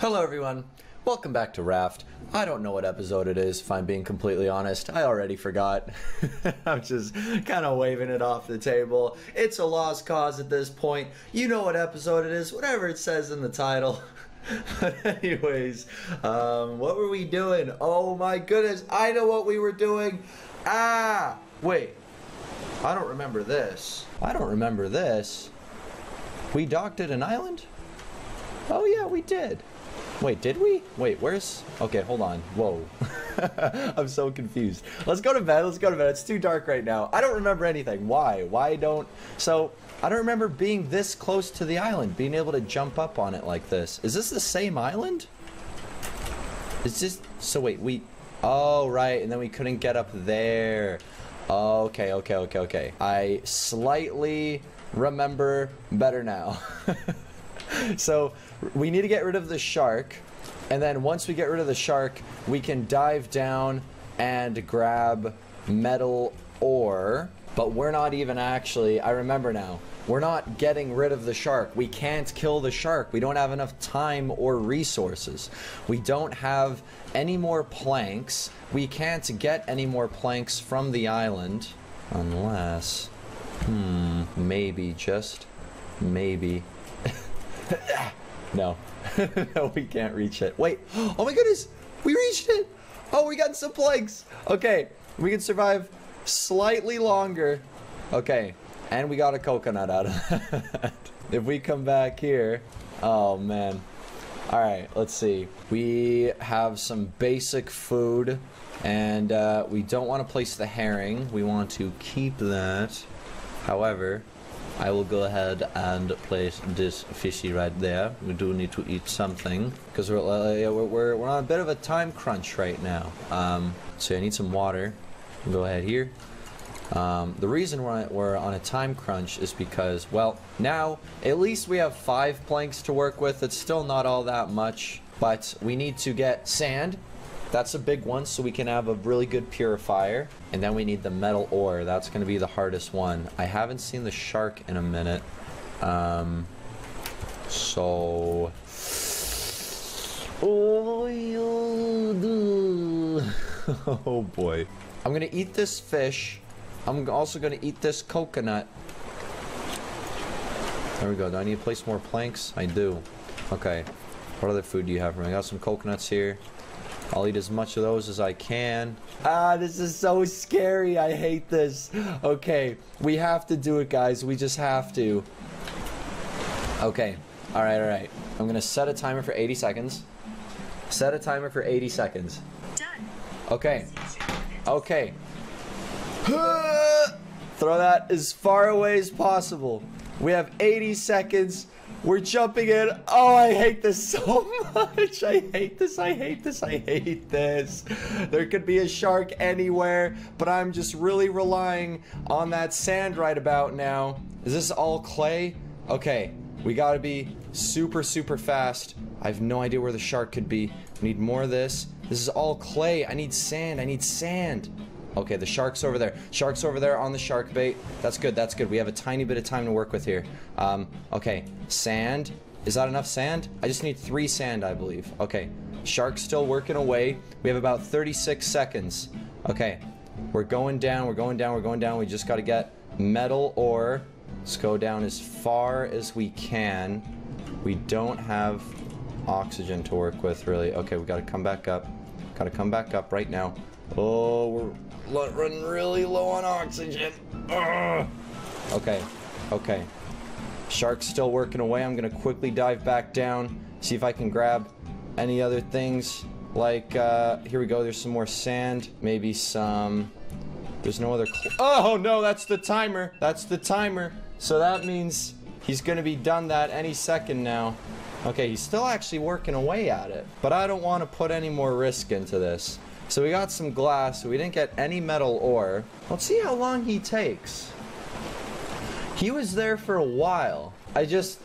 Hello, everyone. Welcome back to Raft. I don't know what episode it is, if I'm being completely honest. I already forgot. I'm just kind of waving it off the table. It's a lost cause at this point. You know what episode it is, whatever it says in the title. but, anyways, um, what were we doing? Oh my goodness, I know what we were doing. Ah, wait. I don't remember this. I don't remember this. We docked at an island? Oh, yeah, we did. Wait, did we? Wait, where's... Okay, hold on. Whoa. I'm so confused. Let's go to bed. Let's go to bed. It's too dark right now. I don't remember anything. Why? Why don't... So, I don't remember being this close to the island, being able to jump up on it like this. Is this the same island? Is this... So, wait, we... Oh, right, and then we couldn't get up there. Okay, okay, okay, okay. I slightly remember better now. so we need to get rid of the shark and then once we get rid of the shark we can dive down and grab metal ore. But we're not even actually i remember now we're not getting rid of the shark. We can't kill the shark. We don't have enough time or resources. We don't have any more planks. We can't get any more planks from the island unless hmm maybe just maybe no. no, we can't reach it. Wait. Oh my goodness. We reached it. Oh, we got some planks. Okay. We can survive slightly longer. Okay. And we got a coconut out of that. if we come back here. Oh, man. All right. Let's see. We have some basic food. And uh, we don't want to place the herring. We want to keep that. However, I will go ahead and place this fishy right there. We do need to eat something because we're, uh, we're, we're, on a bit of a time crunch right now. Um, so I need some water. Go ahead here. Um, the reason we're, we're on a time crunch is because, well, now at least we have five planks to work with. It's still not all that much, but we need to get sand that's a big one, so we can have a really good purifier. And then we need the metal ore. That's going to be the hardest one. I haven't seen the shark in a minute. Um, so... Oh boy. I'm going to eat this fish. I'm also going to eat this coconut. There we go. Do I need to place more planks? I do. Okay. What other food do you have? I got some coconuts here. I'll eat as much of those as I can. Ah, this is so scary. I hate this. Okay, we have to do it, guys. We just have to. Okay. All right, all right. I'm going to set a timer for 80 seconds. Set a timer for 80 seconds. Done. Okay. Okay. Throw that as far away as possible. We have 80 seconds. We're jumping in. Oh, I hate this so much. I hate this. I hate this. I hate this. There could be a shark anywhere, but I'm just really relying on that sand right about now. Is this all clay? Okay, we gotta be super, super fast. I have no idea where the shark could be. We need more of this. This is all clay. I need sand. I need sand. Okay, the shark's over there. Shark's over there on the shark bait. That's good, that's good. We have a tiny bit of time to work with here. Um, okay, sand. Is that enough sand? I just need three sand, I believe. Okay, shark's still working away. We have about 36 seconds. Okay, we're going down, we're going down, we're going down. We just got to get metal ore. Let's go down as far as we can. We don't have oxygen to work with, really. Okay, we got to come back up. Got to come back up right now. Oh, we're running really low on oxygen. Ugh. Okay, okay. Shark's still working away. I'm gonna quickly dive back down, see if I can grab any other things. Like, uh, here we go. There's some more sand. Maybe some... There's no other... Oh, no, that's the timer. That's the timer. So that means he's gonna be done that any second now. Okay, he's still actually working away at it. But I don't want to put any more risk into this. So we got some glass. We didn't get any metal ore. Let's see how long he takes. He was there for a while. I just...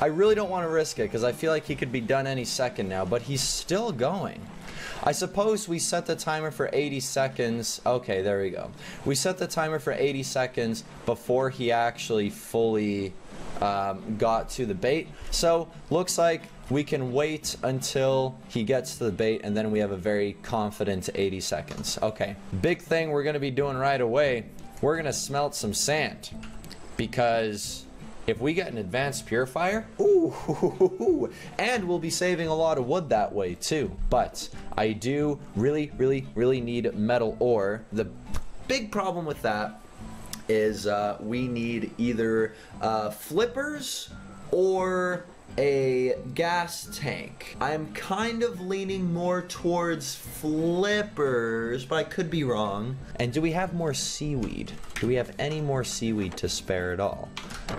I really don't want to risk it because I feel like he could be done any second now, but he's still going. I suppose we set the timer for 80 seconds. Okay, there we go. We set the timer for 80 seconds before he actually fully um, got to the bait. So looks like we can wait until he gets to the bait and then we have a very confident 80 seconds. Okay, big thing we're gonna be doing right away, we're gonna smelt some sand because if we get an advanced purifier, ooh, and we'll be saving a lot of wood that way too. But I do really, really, really need metal ore. The big problem with that is uh, we need either uh, flippers or a gas tank. I'm kind of leaning more towards flippers, but I could be wrong. And do we have more seaweed? Do we have any more seaweed to spare at all?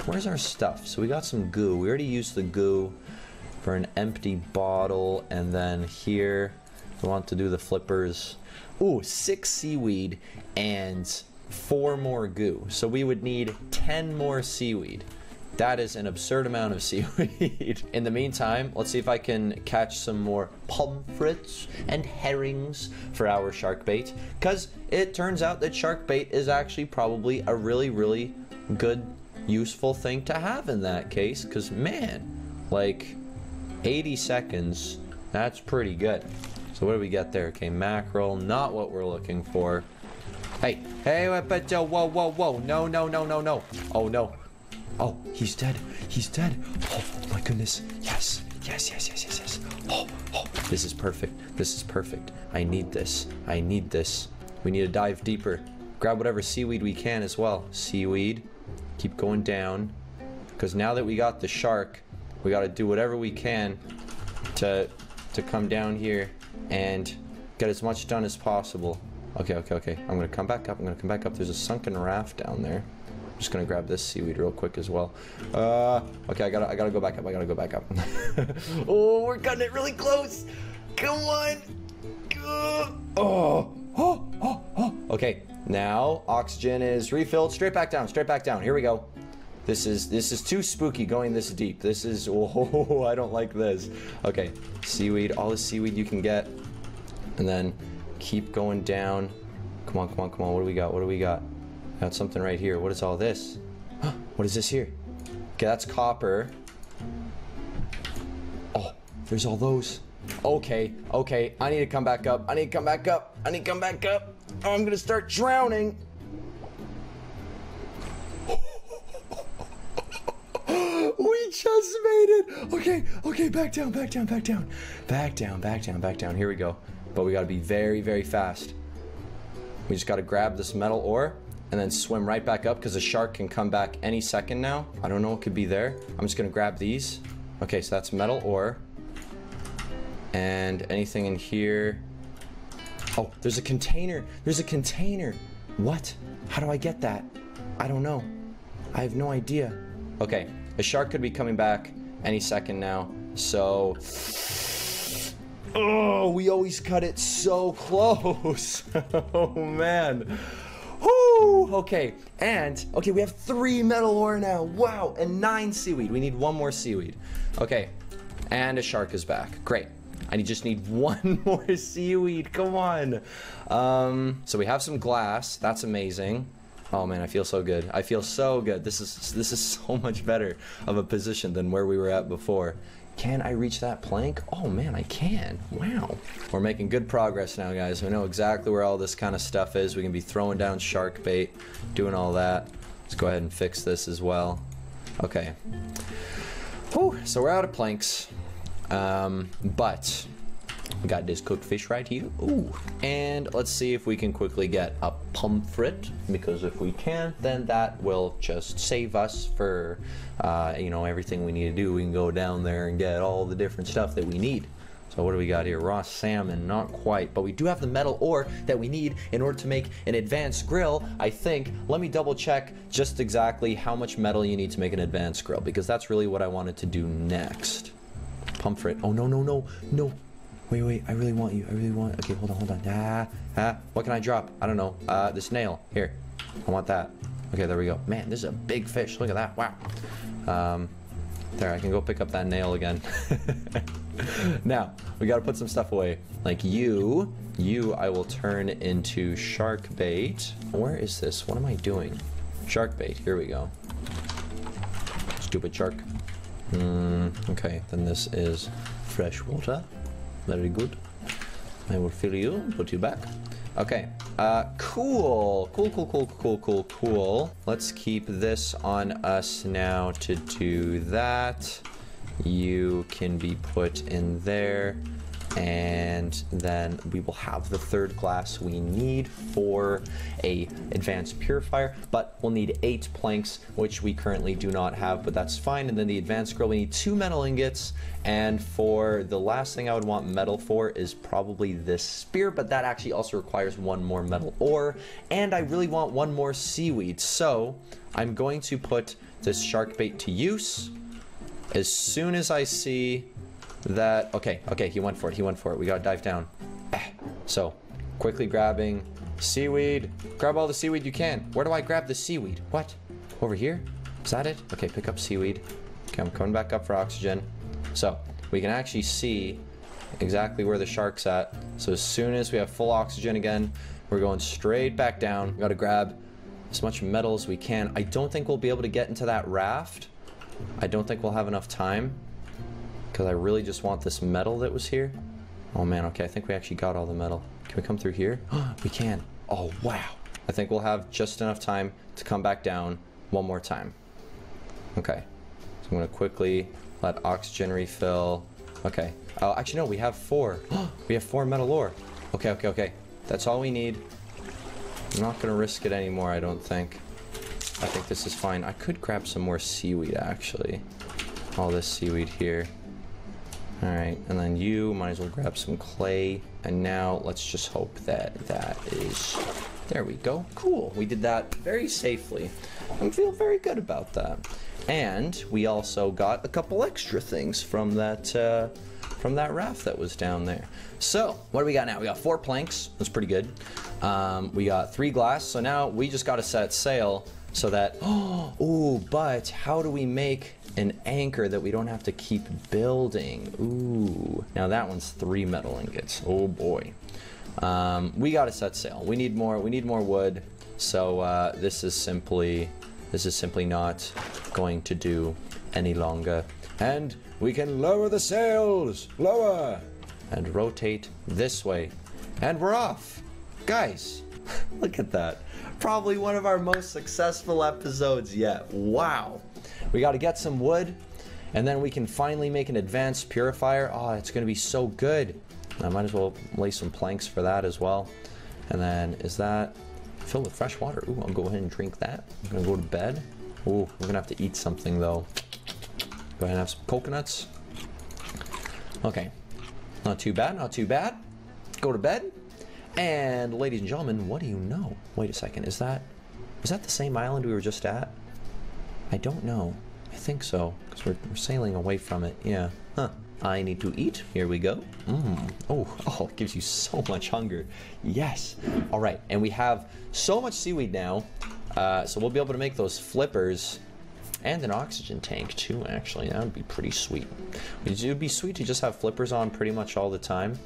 Where's our stuff? So we got some goo. We already used the goo for an empty bottle. And then here, we want to do the flippers. Ooh, six seaweed and four more goo. So we would need 10 more seaweed. That is an absurd amount of seaweed. In the meantime, let's see if I can catch some more pomfrets and herrings for our shark bait. Because it turns out that shark bait is actually probably a really, really good, useful thing to have in that case. Because, man, like 80 seconds, that's pretty good. So what do we get there? Okay, mackerel, not what we're looking for. Hey, hey, but uh, whoa, whoa, whoa, no, no, no, no, no. Oh, no. Oh, he's dead. He's dead. Oh, my goodness. Yes, yes, yes, yes, yes, yes. Oh, oh, this is perfect. This is perfect. I need this. I need this. We need to dive deeper. Grab whatever seaweed we can as well. Seaweed. Keep going down. Because now that we got the shark, we got to do whatever we can to to come down here and get as much done as possible. Okay, okay, okay. I'm gonna come back up. I'm gonna come back up. There's a sunken raft down there. I'm just gonna grab this seaweed real quick as well. Uh, okay, I gotta, I gotta go back up. I gotta go back up. oh, we're cutting it really close. Come on. Oh, oh, oh, oh. Okay, now oxygen is refilled. Straight back down. Straight back down. Here we go. This is this is too spooky going this deep. This is oh I don't like this. Okay, seaweed, all the seaweed you can get, and then keep going down. Come on, come on, come on. What do we got? What do we got? Got something right here. What is all this? what is this here? Okay, that's copper. Oh, there's all those. Okay, okay. I need to come back up. I need to come back up. I need to come back up. I'm gonna start drowning. we just made it. Okay, okay, back down, back down, back down. Back down, back down, back down. Here we go. But we gotta be very, very fast. We just gotta grab this metal ore and then swim right back up because the shark can come back any second now. I don't know what could be there. I'm just gonna grab these. Okay, so that's metal ore. And anything in here. Oh, there's a container. There's a container. What? How do I get that? I don't know. I have no idea. Okay, a shark could be coming back any second now. So, oh, we always cut it so close. oh man. Whoo! Okay, and okay, we have three metal ore now. Wow, and nine seaweed. We need one more seaweed. Okay, and a shark is back. Great. I just need one more seaweed. Come on. Um, so we have some glass. That's amazing. Oh man, I feel so good. I feel so good. This is this is so much better of a position than where we were at before. Can I reach that plank? Oh man, I can. Wow. We're making good progress now, guys. We know exactly where all this kind of stuff is. We can be throwing down shark bait, doing all that. Let's go ahead and fix this as well. Okay. Whew, so we're out of planks. Um, but we got this cooked fish right here. Ooh. And let's see if we can quickly get a pomfret, because if we can't, then that will just save us for, uh, you know, everything we need to do. We can go down there and get all the different stuff that we need. So what do we got here? Raw salmon, not quite, but we do have the metal ore that we need in order to make an advanced grill, I think. Let me double check just exactly how much metal you need to make an advanced grill, because that's really what I wanted to do next. Pomfret. Oh, no, no, no, no. Wait, wait, I really want you. I really want. Okay, hold on, hold on. Ah, ah. What can I drop? I don't know. Uh, the snail. Here. I want that. Okay, there we go. Man, this is a big fish. Look at that. Wow. Um, there, I can go pick up that nail again. now, we gotta put some stuff away. Like you, you I will turn into shark bait. Where is this? What am I doing? Shark bait. Here we go. Stupid shark. Mm, okay, then this is fresh water. Very good. I will fill you, put you back. Okay, uh, cool. Cool, cool, cool, cool, cool, cool. Let's keep this on us now to do that. You can be put in there and then we will have the third glass we need for a advanced purifier but we'll need eight planks which we currently do not have but that's fine. And then the advanced grill we need two metal ingots. And for the last thing i would want metal for is probably this spear but that actually also requires one more metal ore. And i really want one more seaweed. So i'm going to put this shark bait to use. As soon as i see that okay okay he went for it he went for it. We gotta dive down. So quickly grabbing seaweed. Grab all the seaweed you can. Where do i grab the seaweed? What? Over here? Is that it? Okay pick up seaweed. Okay i'm coming back up for oxygen. So we can actually see exactly where the shark's at. So as soon as we have full oxygen again we're going straight back down. We gotta grab as much metal as we can. I don't think we'll be able to get into that raft. I don't think we'll have enough time because I really just want this metal that was here. Oh man, okay, I think we actually got all the metal. Can we come through here? we can. Oh, wow. I think we'll have just enough time to come back down one more time. Okay, so I'm gonna quickly let oxygen refill. Okay, oh, actually no, we have four. we have four metal ore. Okay, okay, okay. That's all we need. I'm not gonna risk it anymore, I don't think. I think this is fine. I could grab some more seaweed, actually. All this seaweed here. Alright, and then you might as well grab some clay. And now let's just hope that that is... There we go. Cool. We did that very safely. I feel very good about that. And we also got a couple extra things from that uh, from that raft that was down there. So, what do we got now? We got four planks. That's pretty good. Um, we got three glass. So now we just got to set sail so that... Oh, but how do we make an anchor that we don't have to keep building. Ooh. Now that one's three metal ingots. Oh boy. Um, we got to set sail. We need more. We need more wood. So uh, this is simply, this is simply not going to do any longer. And we can lower the sails. Lower. And rotate this way. And we're off. Guys, look at that. Probably one of our most successful episodes yet. Wow. We got to get some wood, and then we can finally make an advanced purifier. Oh, it's going to be so good. I might as well lay some planks for that as well. And then, is that filled with fresh water? Ooh, I'll go ahead and drink that. I'm going to go to bed. Ooh, we're going to have to eat something, though. Go ahead and have some coconuts. Okay. Not too bad, not too bad. Go to bed. And, ladies and gentlemen, what do you know? Wait a second, is that... Is that the same island we were just at? I don't know. I think so, because we're, we're, sailing away from it. Yeah. Huh. I need to eat. Here we go. Mmm. Oh, oh, it gives you so much hunger. Yes. All right, and we have so much seaweed now, uh, so we'll be able to make those flippers and an oxygen tank too, actually. That would be pretty sweet. It would be sweet to just have flippers on pretty much all the time.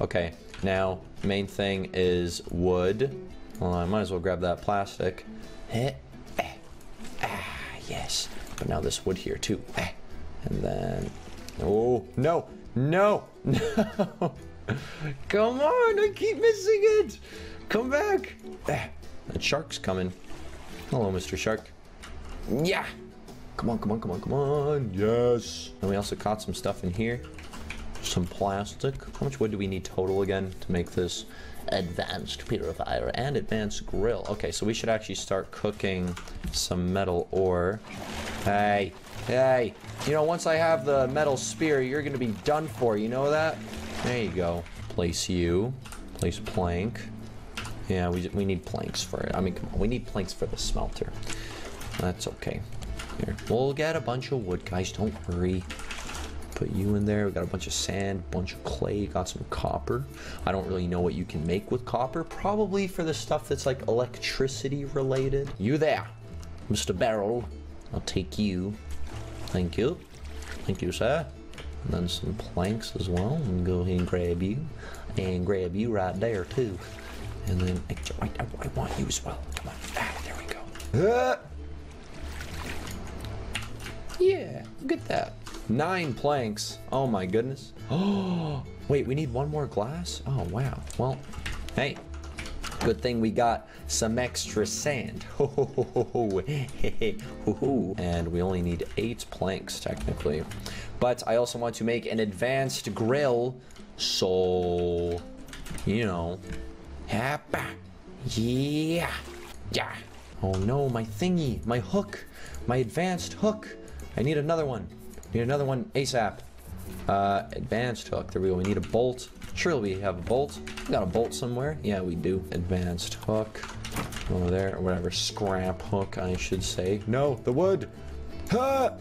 Okay, now, main thing is wood. Well, I might as well grab that plastic. Eh, eh, ah yes. But now this wood here too. Eh. And then, oh, no, no, no. Come on, I keep missing it. Come back. That shark's coming. Hello, Mr. Shark. Yeah. Come on, come on, come on, come on. Yes. And we also caught some stuff in here. Some plastic. How much wood do we need total again to make this advanced purifier and advanced grill. Okay, so we should actually start cooking some metal ore. Hey, hey, you know, once I have the metal spear, you're gonna be done for, you know that? There you go. Place you, place plank. Yeah, we, we need planks for it. I mean, come on, we need planks for the smelter. That's okay. Here, we'll get a bunch of wood, guys, don't worry put you in there. We got a bunch of sand, bunch of clay, got some copper. I don't really know what you can make with copper. Probably for the stuff that's like electricity related. You there, Mr. Barrel. I'll take you. Thank you. Thank you, sir. And then some planks as well. And go ahead and grab you. And grab you right there, too. And then I, I, I want you as well. Come on. Ah, there we go. Uh. Yeah, look at that. Nine planks. Oh my goodness. Oh, wait, we need one more glass? Oh, wow. Well, hey, good thing we got some extra sand. and we only need eight planks, technically. But I also want to make an advanced grill, so, you know, yeah, yeah. Oh no, my thingy, my hook, my advanced hook. I need another one. Need another one ASAP. Uh, advanced hook. There we go. We need a bolt. Surely we have a bolt. We got a bolt somewhere. Yeah, we do. Advanced hook. Over there, or whatever. Scrap hook, I should say. No, the wood. Ha!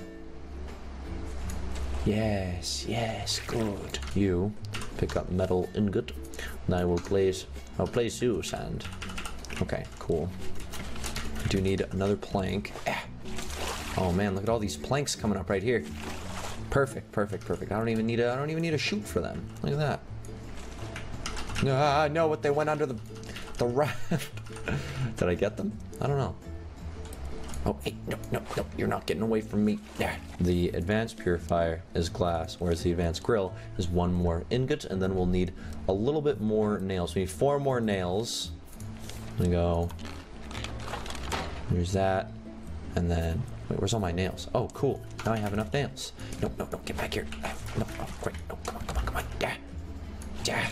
Yes, yes, good. You pick up metal ingot, and I will place. I'll place you sand. Okay, cool. I do need another plank. Ah. Oh man, look at all these planks coming up right here. Perfect, perfect, perfect. I don't even need a I don't even need a chute for them. Look at that. Ah, I know what they went under the the raft. Did I get them? I don't know. Oh, hey, no, no, no, you're not getting away from me. There. The advanced purifier is glass, whereas the advanced grill is one more ingot, and then we'll need a little bit more nails. We need four more nails. We go. There's that. And then, wait, where's all my nails? Oh, cool. Now I have enough nails. No, no, no, get back here. Ah, no, oh, great. No, come on, come on, come on. Yeah. Yeah.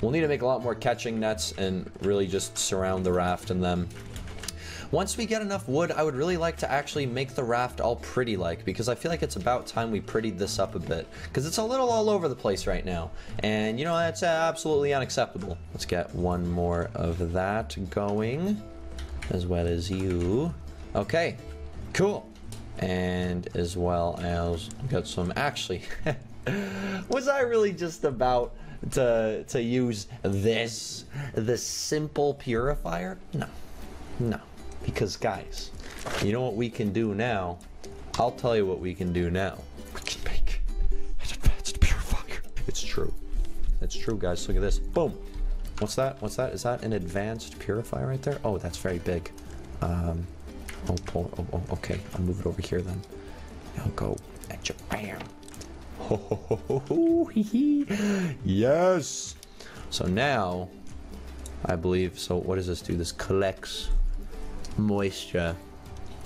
We'll need to make a lot more catching nets and really just surround the raft and them. once we get enough wood, I would really like to actually make the raft all pretty like, because I feel like it's about time we prettied this up a bit, because it's a little all over the place right now, and you know, that's absolutely unacceptable. Let's get one more of that going, as well as you. Okay, cool. And as well as got some, actually, was I really just about to, to use this, the simple purifier? No, no. Because guys, you know what we can do now? I'll tell you what we can do now. We can make an advanced purifier. It's true. It's true, guys. Look at this. Boom. What's that? What's that? Is that an advanced purifier right there? Oh, that's very big. Um, oh, oh, oh, oh okay. I'll move it over here then. I'll go at your bam. Ho. Yes. So now, I believe, so what does this do? This collects moisture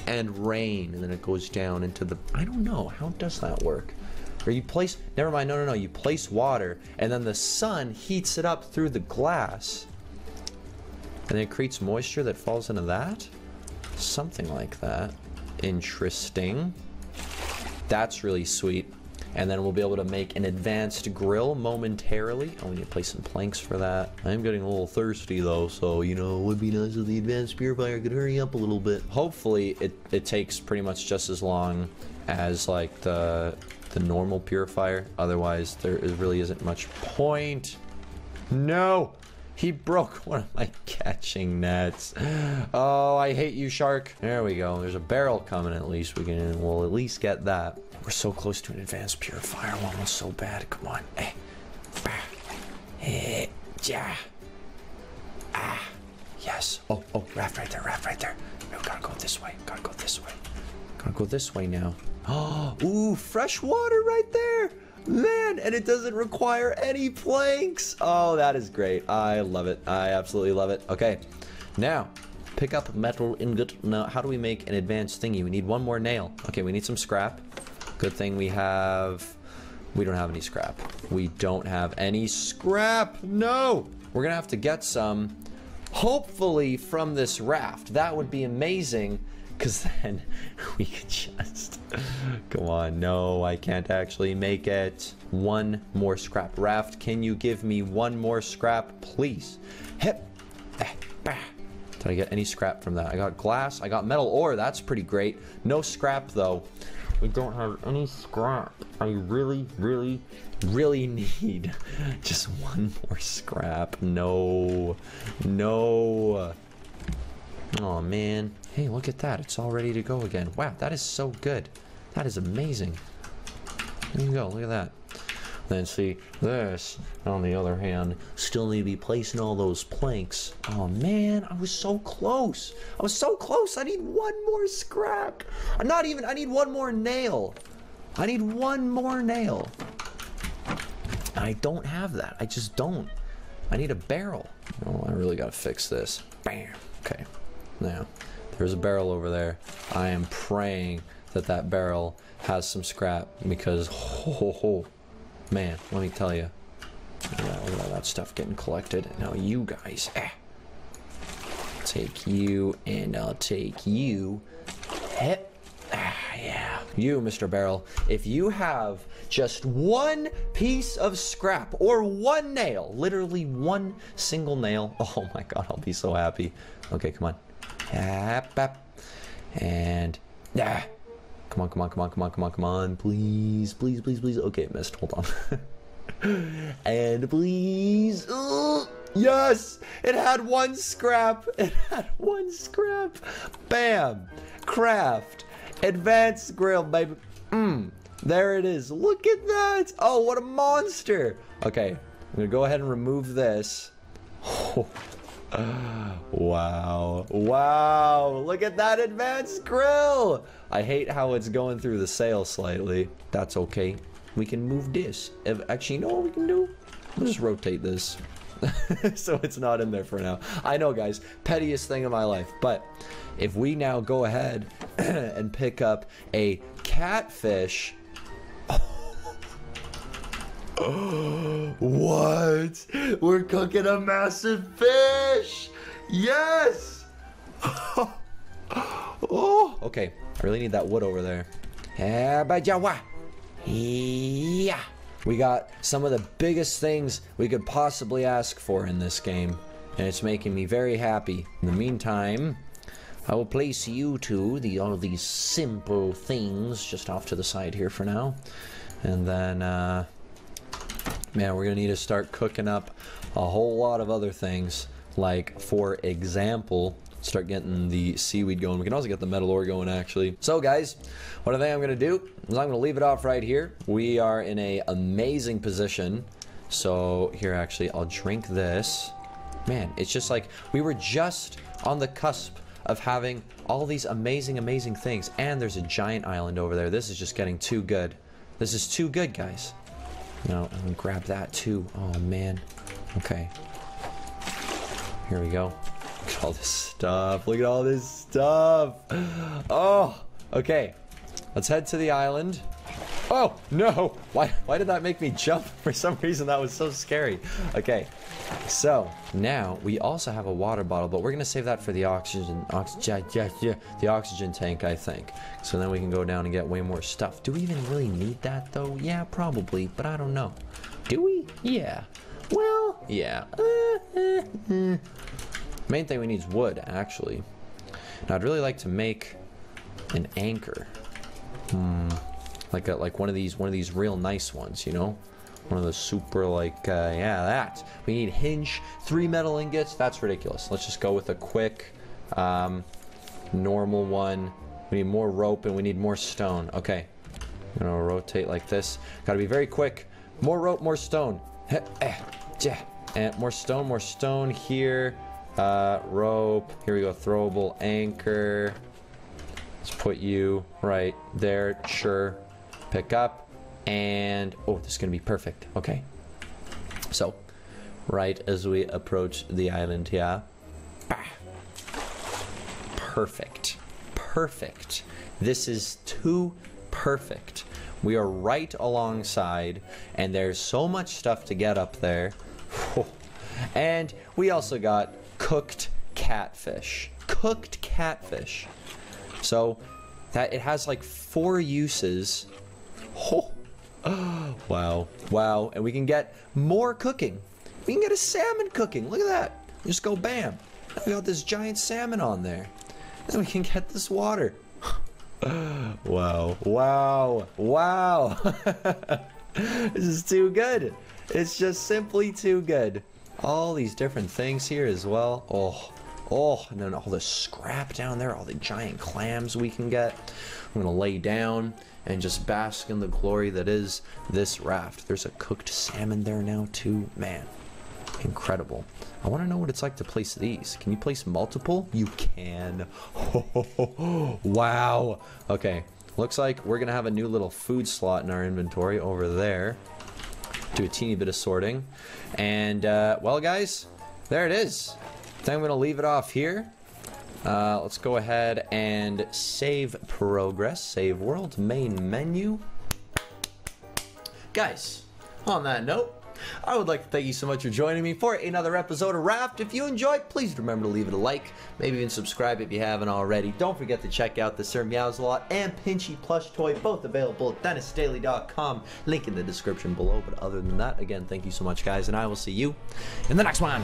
and rain and then it goes down into the I don't know how does that work or you place never mind no no no you place water and then the sun heats it up through the glass and it creates moisture that falls into that something like that interesting that's really sweet and then we'll be able to make an advanced grill momentarily. Oh, we need to place some planks for that. I'm getting a little thirsty though, so you know, it would be nice if the advanced purifier could hurry up a little bit. Hopefully, it, it takes pretty much just as long as like the the normal purifier. Otherwise, there really isn't much point. No! He broke one of my catching nets. Oh, I hate you, shark. There we go. There's a barrel coming at least. We can, we'll at least get that. We're so close to an advanced purifier. One was so bad. Come on. Eh. Eh. Yeah. Ah. Yes. Oh, oh, raft right there, raft right there. No, gotta go this way. Gotta go this way. Gotta go this way now. Oh, ooh, fresh water right there. Man, and it doesn't require any planks. Oh, that is great. I love it. I absolutely love it. Okay, now pick up metal ingot. Now, how do we make an advanced thingy? We need one more nail. Okay, we need some scrap. Good thing we have... We don't have any scrap. We don't have any scrap. No! We're gonna have to get some, hopefully from this raft. That would be amazing, because then we could just... Come on, no, I can't actually make it. One more scrap. Raft, can you give me one more scrap, please? Hip. Did I get any scrap from that? I got glass, I got metal ore, that's pretty great. No scrap though. We don't have any scrap. I really, really, really need just one more scrap. No. No. Oh man. Hey, look at that. It's all ready to go again. Wow, that is so good. That is amazing. There you go. Look at that. Then see this, on the other hand, still need to be placing all those planks. Oh man, I was so close. I was so close. I need one more scrap. I'm not even, I need one more nail. I need one more nail. I don't have that. I just don't. I need a barrel. Oh, I really gotta fix this. Bam. Okay. Now, there's a barrel over there. I am praying that that barrel has some scrap because, ho, ho, ho. man, let me tell you. Look at all that stuff getting collected. Now, you guys, eh. Take you, and I'll take you. Hep. Ah, yeah. You, Mr. Barrel, if you have just one piece of scrap or one nail, literally one single nail, oh my god, I'll be so happy. Okay, come on. And, yeah. Come on, come on, come on, come on, come on, come on. Please, please, please, please. Okay, missed. Hold on. and please. Uh, yes! It had one scrap. It had one scrap. Bam! Craft. Advanced grill, baby. Mmm. There it is. Look at that. Oh, what a monster. Okay. I'm going to go ahead and remove this. Wow. Wow. Look at that advanced grill. I hate how it's going through the sail slightly. That's okay. We can move this. Actually, you know what we can do? We'll just rotate this. so it's not in there for now. I know, guys. Pettiest thing in my life. But if we now go ahead and pick up a catfish... what? We're cooking a massive fish! Yes! oh, okay. I really need that wood over there. Yeah. We got some of the biggest things we could possibly ask for in this game. And it's making me very happy. In the meantime, I will place you two, the, all of these simple things, just off to the side here for now. And then, uh, man, we're going to need to start cooking up a whole lot of other things. Like, for example, start getting the seaweed going. We can also get the metal ore going, actually. So, guys, what I think I'm going to do is I'm going to leave it off right here. We are in a amazing position. So, here, actually, I'll drink this. Man, it's just like we were just on the cusp of having all these amazing, amazing things. And there's a giant island over there. This is just getting too good. This is too good, guys. No, I'm to grab that, too. Oh, man. Okay. Here we go. Look at all this stuff. Look at all this stuff. Oh, okay. Let's head to the island. Oh, no. Why, why did that make me jump? For some reason, that was so scary. Okay. So, now, we also have a water bottle, but we're going to save that for the oxygen, oxygen, yeah, yeah, the oxygen tank, I think. So then we can go down and get way more stuff. Do we even really need that, though? Yeah, probably, but I don't know. Do we? Yeah. Well, yeah. Uh, uh, uh. Main thing we need is wood, actually. Now, I'd really like to make an anchor. Hmm. Like a, like one of these one of these real nice ones, you know? One of the super like uh, yeah that. We need hinge, three metal ingots. That's ridiculous. Let's just go with a quick, um, normal one. We need more rope and we need more stone. Okay, I'm gonna rotate like this. Gotta be very quick. More rope, more stone. Eh, and more stone, more stone here. Uh, rope. Here we go. Throwable anchor. Let's put you right there. Sure. Pick up. And, oh, this is going to be perfect. Okay. So, right as we approach the island here. Bah. Perfect. Perfect. This is too perfect. We are right alongside, and there's so much stuff to get up there. And we also got cooked catfish. Cooked catfish. So that it has like four uses. Oh, wow. Wow. And we can get more cooking. We can get a salmon cooking. Look at that. Just go bam. We got this giant salmon on there. Then we can get this water. wow. Wow. Wow. this is too good. It's just simply too good all these different things here as well. Oh, Oh, and then all the scrap down there, all the giant clams we can get. I'm gonna lay down and just bask in the glory that is this raft. There's a cooked salmon there now too. Man, incredible. I want to know what it's like to place these. Can you place multiple? You can. wow. Okay, looks like we're gonna have a new little food slot in our inventory over there. Do a teeny bit of sorting. And, uh, well guys, there it is. I think I'm gonna leave it off here. Uh, let's go ahead and save progress, save world, main menu. Guys, on that note, I would like to thank you so much for joining me for another episode of Raft. If you enjoyed, please remember to leave it a like, maybe even subscribe if you haven't already. Don't forget to check out the Sir Meowsalot and Pinchy plush toy, both available at DenisDaily.com. Link in the description below. But other than that, again, thank you so much, guys, and I will see you in the next one.